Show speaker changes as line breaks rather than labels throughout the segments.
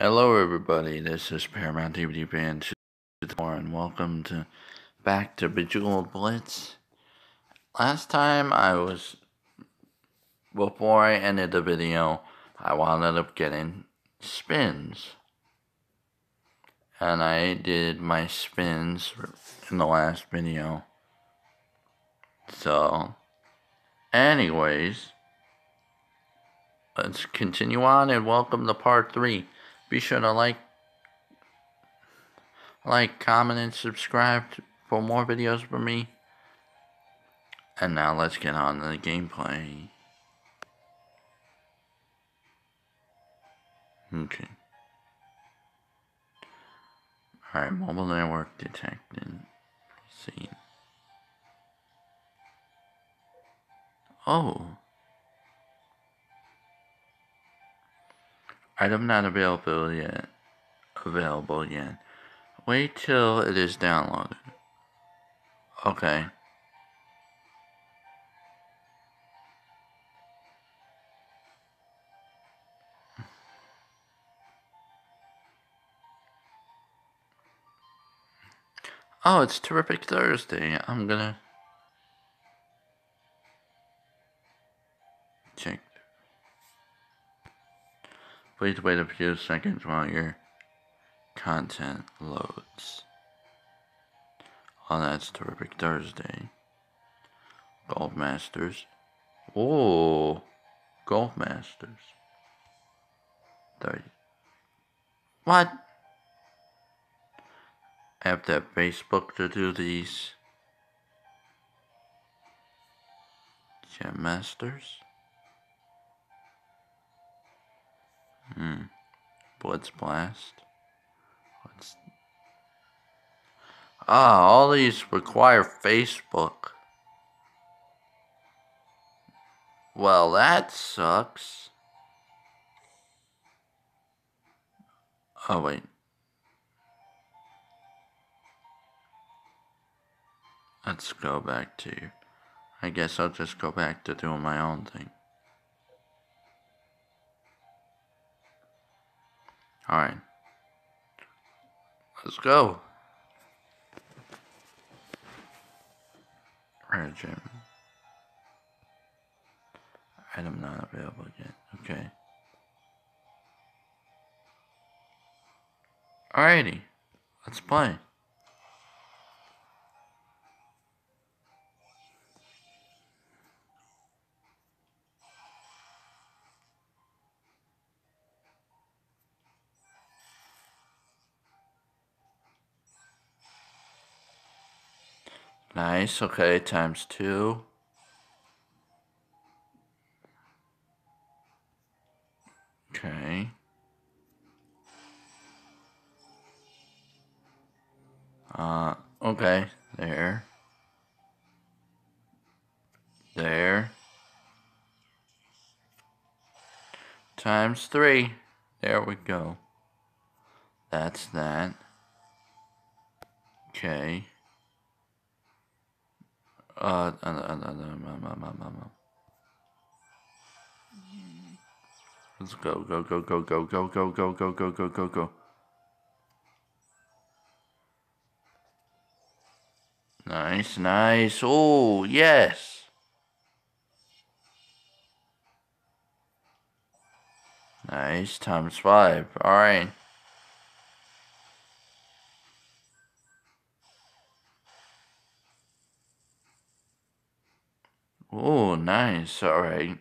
Hello, everybody. This is Paramount DVD Fan 2 and welcome to back to Bejeweled Blitz. Last time I was, before I ended the video, I wound up getting spins. And I did my spins in the last video. So, anyways, let's continue on and welcome to part three. Be sure to like, like, comment, and subscribe for more videos from me. And now let's get on to the gameplay. Okay. Alright, mobile network detected. see. Oh. Item not available yet. Available yet. Wait till it is downloaded. Okay. Oh, it's Terrific Thursday. I'm gonna check. Please wait a few seconds while your content loads. Oh, that's Terrific Thursday. Golf Masters. Oh, Golf Masters. 30. What? I have to Facebook to do these. Gem Masters. Hmm. Blitz Blast. What's. Ah, all these require Facebook. Well, that sucks. Oh, wait. Let's go back to. I guess I'll just go back to doing my own thing. Alright. Let's go. Alright, Jim. Item not available yet. Okay. Alrighty. Let's play. Nice, okay, times two. Okay. Uh, okay, there. There. Times three. There we go. That's that. Okay. Uh, uh, uh, uh, Let's go, go, go, go, go, go, go, go, go, go, go, go, go. Nice, nice. Oh, yes. Nice, times five. All right. Oh, nice. All right.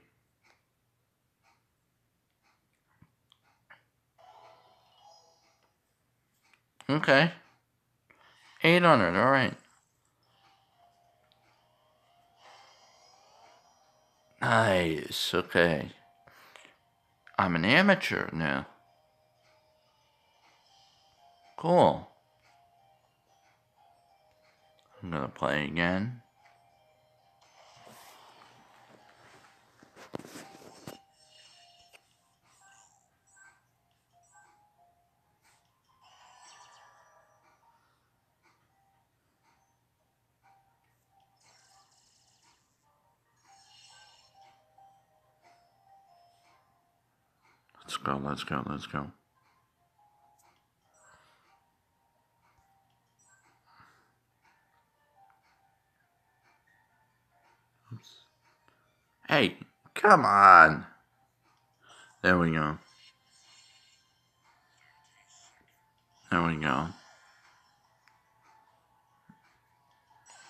Okay. 800. All right. Nice. Okay. I'm an amateur now. Cool. I'm going to play again. go, let's go, let's go. Oops. Hey, come on. There we go. There we go.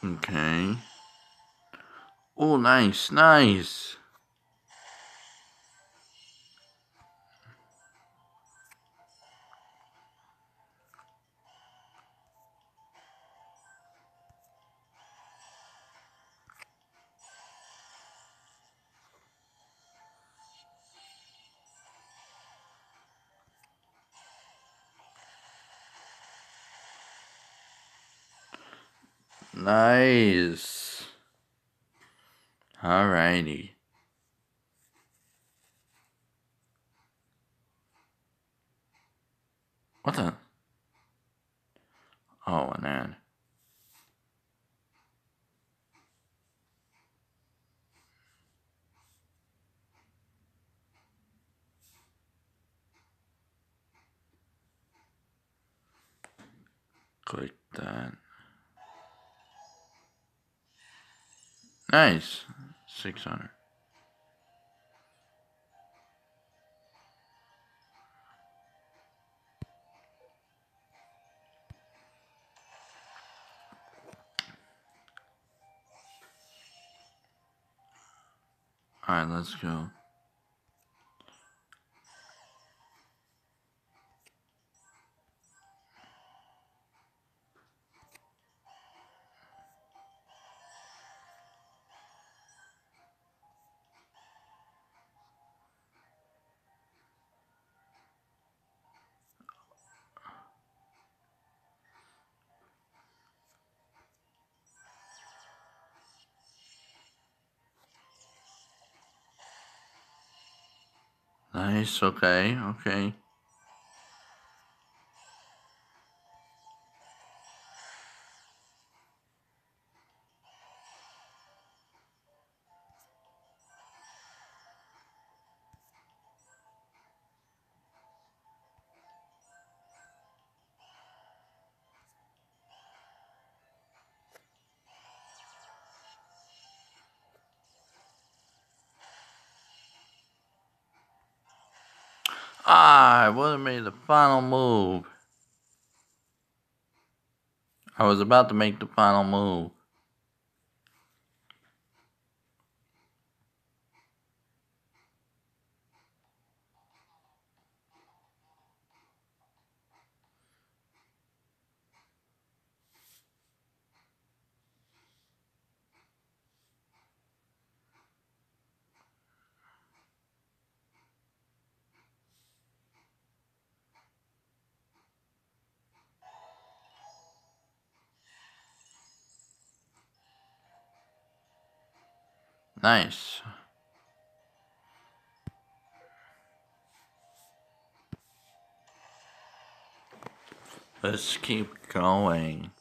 Okay. Oh, nice, nice. Nice. Alrighty. What the? Oh, man. Click that. Nice. 600. Alright, let's go. Nice, okay, okay. I would have made the final move. I was about to make the final move. Nice. Let's keep going.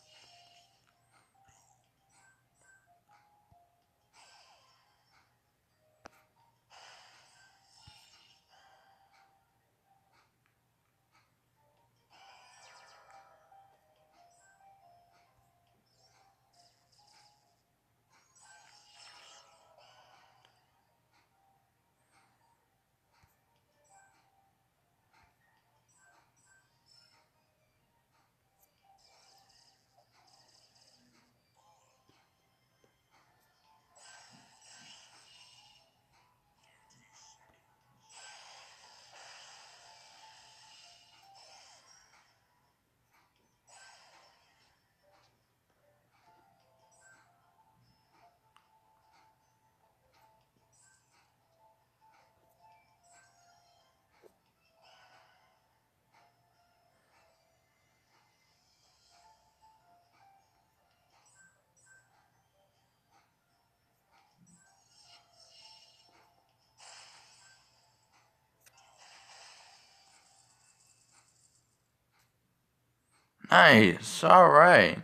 Nice. All right.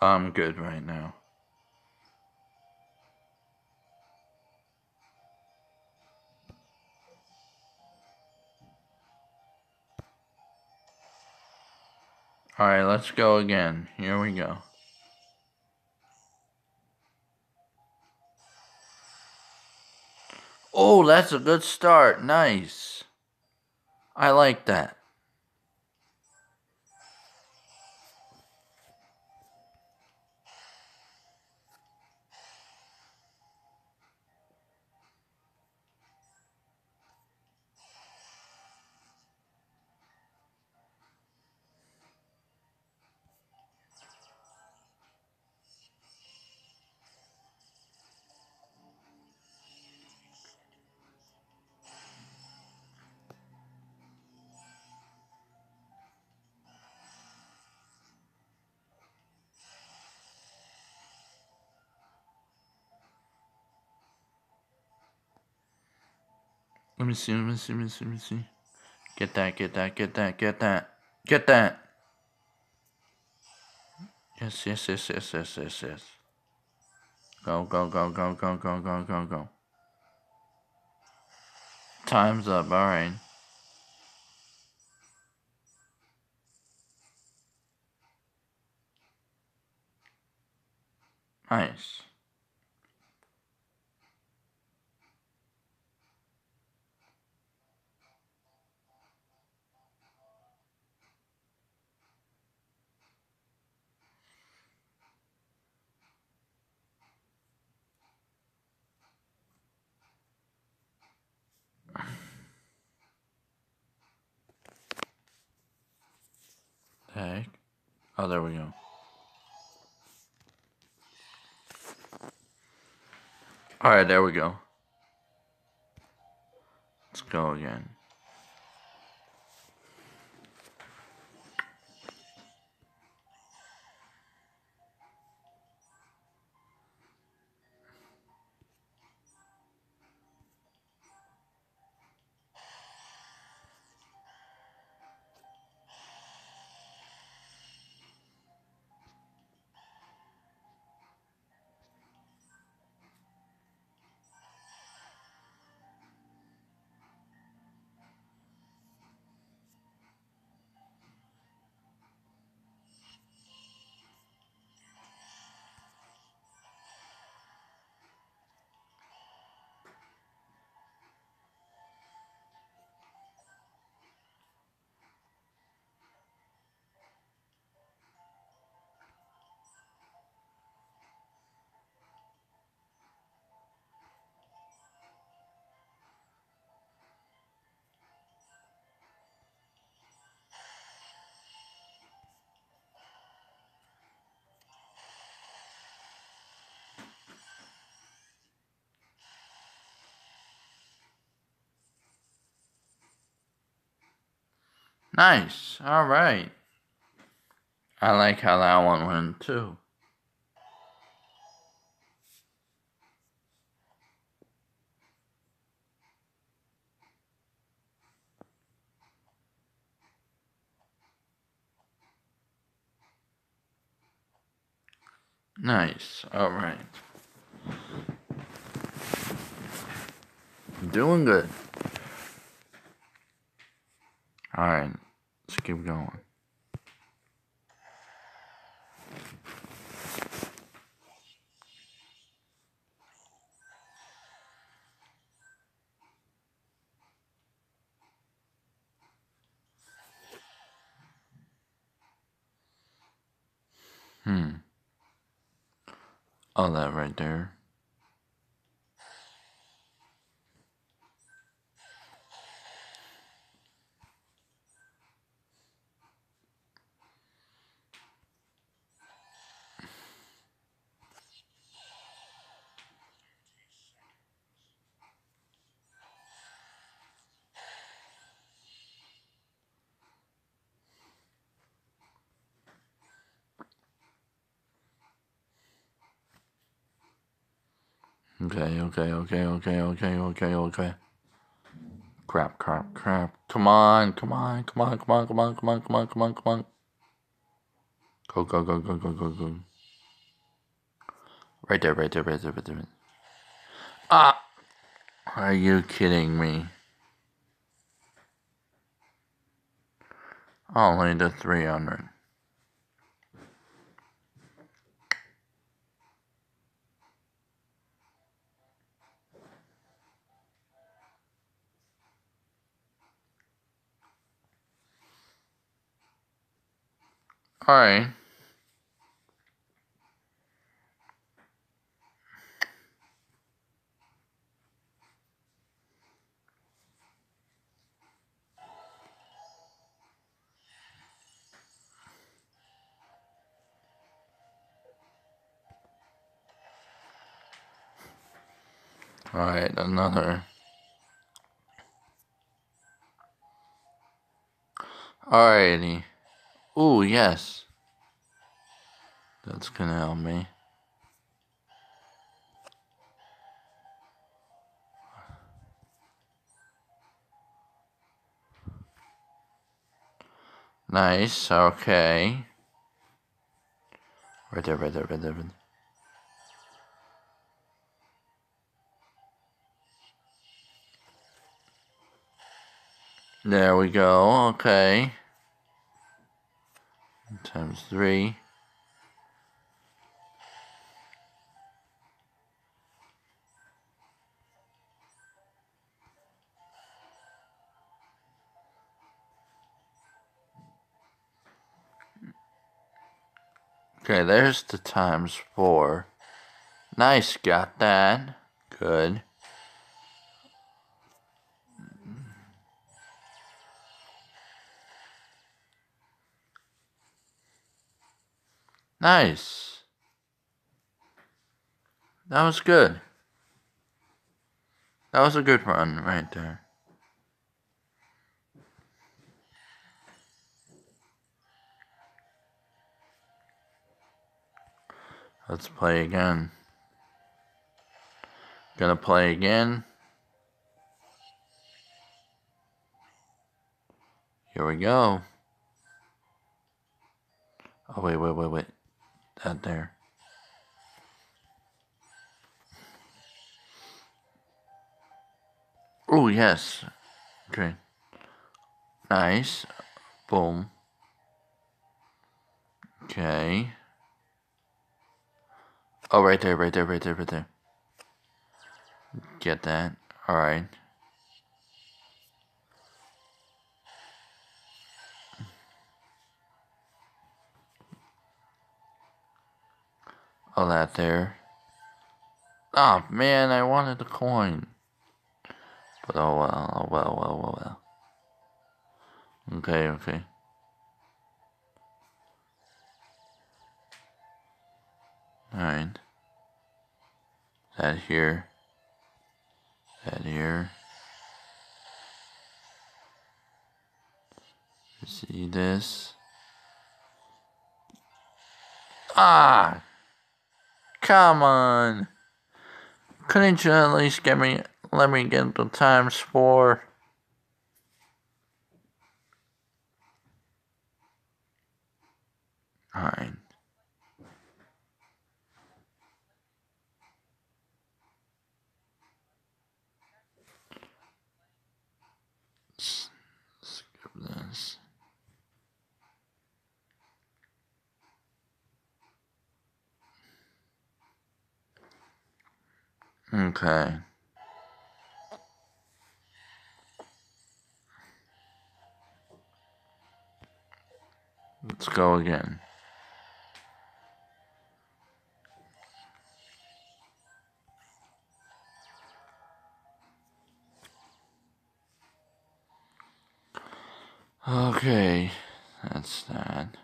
I'm good right now. Alright, let's go again. Here we go. Oh, that's a good start. Nice. I like that. Let me see, let me see, let me see, let me see. Get that, get that, get that, get that. Get that. Yes, yes, yes, yes, yes, yes, yes. Go, go, go, go, go, go, go, go, go. Time's up, alright. Nice. Heck? Oh, there we go. Alright, there we go. Let's go again. Nice. All right. I like how that one went too. Nice. All right. Doing good. All right. Let's keep going. Hmm. All that right there. Okay, okay, okay, okay, okay, okay, okay. Crap, crap, crap. Come on, come on, come on, come on, come on, come on, come on, come on, come on. Go, go, go, go, go, go, go. Right there, right there, right there, right there. Ah! Are you kidding me? Only the 300. Alright. Alright, another. Alrighty. Ooh, yes. That's gonna help me. Nice, okay. Right there, right there, right there. Right there. There we go, okay. Times three. Okay, there's the times four. Nice, got that. Good. Nice. That was good. That was a good run right there. Let's play again. Gonna play again. Here we go. Oh, wait, wait, wait, wait. That there. Oh, yes. Okay. Nice. Boom. Okay. Oh, right there, right there, right there, right there. Get that. Alright. All that there. Oh, man, I wanted the coin. But oh well, oh well, well, well, well. Okay, okay. Alright. That here. That here. See this? Ah! Come on! Couldn't you at least get me, let me get the times four? Alright. Skip this. Okay. Let's go again. Okay, that's that.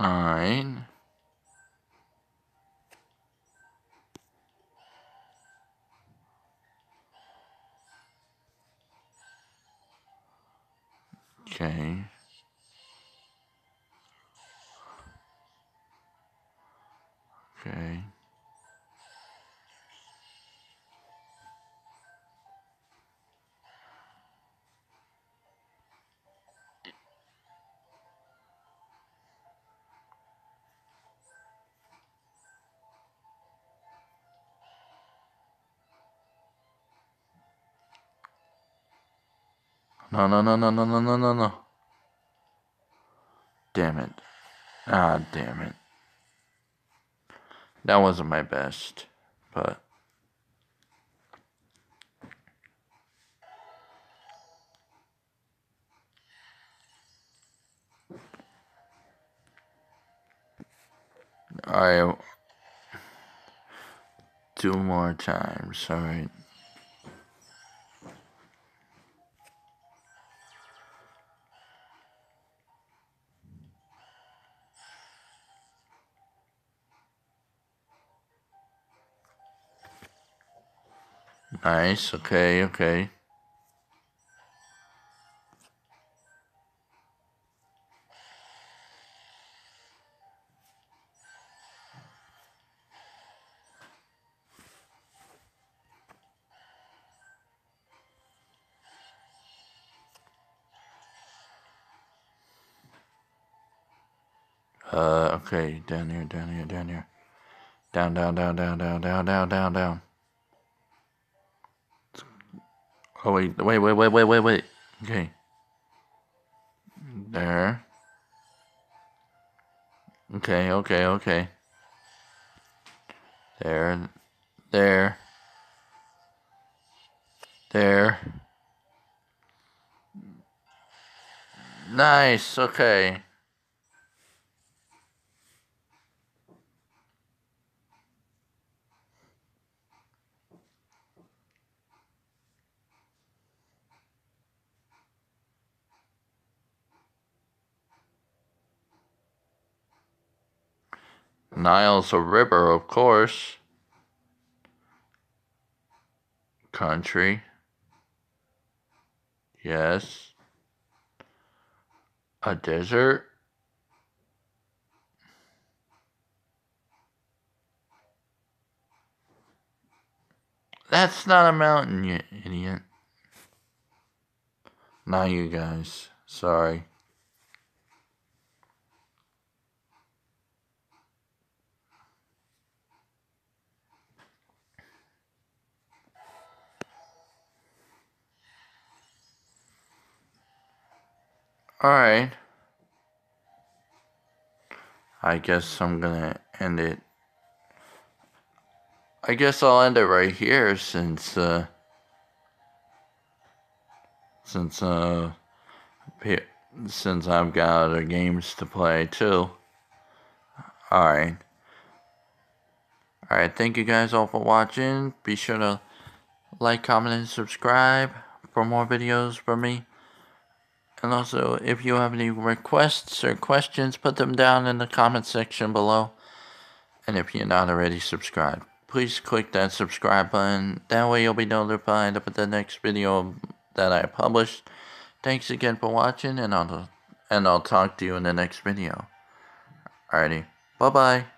Alright. Okay. Okay. No, no, no, no, no, no, no, no, no. Damn it. Ah, damn it. That wasn't my best, but. I. Two more times, alright. Nice, okay, okay. Uh, okay, down here, down here, down here. Down, down, down, down, down, down, down, down, down. Oh, wait, wait, wait, wait, wait, wait, wait. Okay. There. Okay, okay, okay. There. There. There. Nice, okay. Nile's a river, of course. Country. Yes. A desert. That's not a mountain, you idiot. Not you guys. Sorry. Alright. I guess I'm gonna end it. I guess I'll end it right here since, uh, since, uh, since I've got other games to play too. Alright. Alright, thank you guys all for watching. Be sure to like, comment, and subscribe for more videos from me. And also, if you have any requests or questions, put them down in the comment section below. And if you're not already subscribed, please click that subscribe button. That way you'll be notified of the next video that I publish. Thanks again for watching, and I'll, and I'll talk to you in the next video. Alrighty, bye-bye.